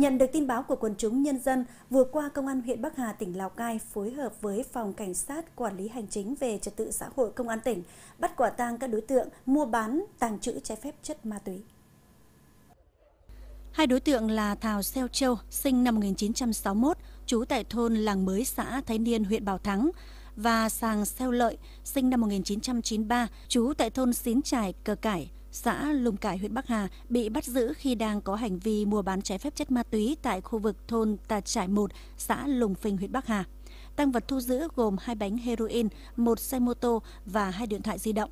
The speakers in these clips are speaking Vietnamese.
Nhận được tin báo của quần chúng nhân dân, vừa qua Công an huyện Bắc Hà, tỉnh Lào Cai phối hợp với Phòng Cảnh sát Quản lý Hành chính về Trật tự xã hội Công an tỉnh bắt quả tang các đối tượng mua bán, tàng trữ trái phép chất ma túy. Hai đối tượng là Thào Xeo Châu, sinh năm 1961, trú tại thôn Làng Mới, xã Thái Niên, huyện Bảo Thắng, và Sàng Xeo Lợi, sinh năm 1993, trú tại thôn Xín Trải, Cờ Cải, xã Lùng Cải, huyện Bắc Hà bị bắt giữ khi đang có hành vi mua bán trái phép chất ma túy tại khu vực thôn Tà Trải 1, xã Lùng Phình, huyện Bắc Hà. Tăng vật thu giữ gồm hai bánh heroin, một xe mô tô và hai điện thoại di động.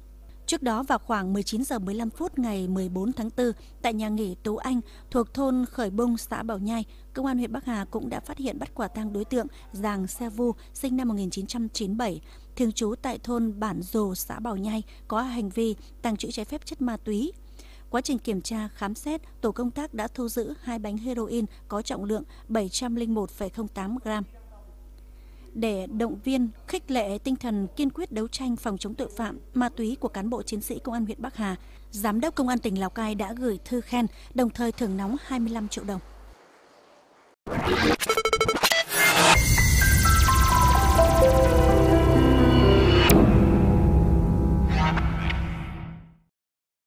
Trước đó vào khoảng 19 giờ 15 phút ngày 14 tháng 4, tại nhà nghỉ Tú Anh thuộc thôn Khởi Bông, xã Bảo Nhai, Công an huyện Bắc Hà cũng đã phát hiện bắt quả tang đối tượng Giàng Xe Vu, sinh năm 1997, thường trú tại thôn Bản dồ xã Bảo Nhai, có hành vi tàng trữ trái phép chất ma túy. Quá trình kiểm tra, khám xét, tổ công tác đã thu giữ hai bánh heroin có trọng lượng 701,08 gram để động viên, khích lệ tinh thần kiên quyết đấu tranh phòng chống tội phạm ma túy của cán bộ chiến sĩ công an huyện Bắc Hà, Giám đốc Công an tỉnh Lào Cai đã gửi thư khen, đồng thời thưởng nóng 25 triệu đồng.